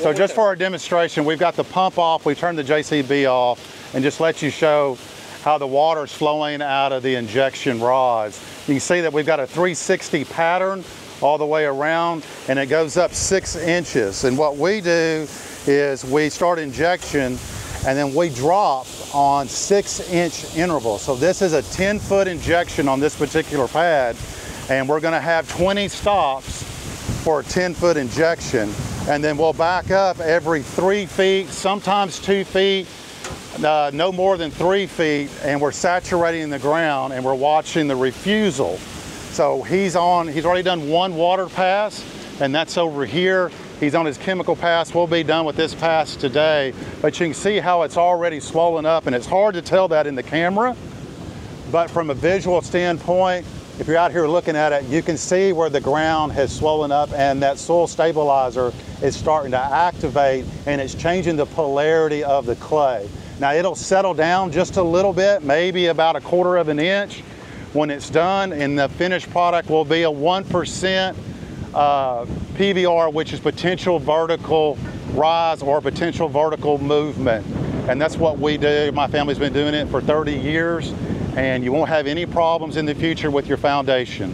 So just for our demonstration, we've got the pump off, we turned the JCB off, and just let you show how the water is flowing out of the injection rods. You can see that we've got a 360 pattern all the way around, and it goes up six inches. And what we do is we start injection, and then we drop on six inch intervals. So this is a 10 foot injection on this particular pad, and we're gonna have 20 stops for a 10 foot injection. And then we'll back up every three feet, sometimes two feet, uh, no more than three feet, and we're saturating the ground and we're watching the refusal. So he's on, he's already done one water pass, and that's over here. He's on his chemical pass. We'll be done with this pass today. But you can see how it's already swollen up, and it's hard to tell that in the camera. But from a visual standpoint, if you're out here looking at it, you can see where the ground has swollen up and that soil stabilizer is starting to activate and it's changing the polarity of the clay. Now it'll settle down just a little bit, maybe about a quarter of an inch when it's done and the finished product will be a 1% uh, PVR, which is potential vertical rise or potential vertical movement. And that's what we do. My family's been doing it for 30 years and you won't have any problems in the future with your foundation.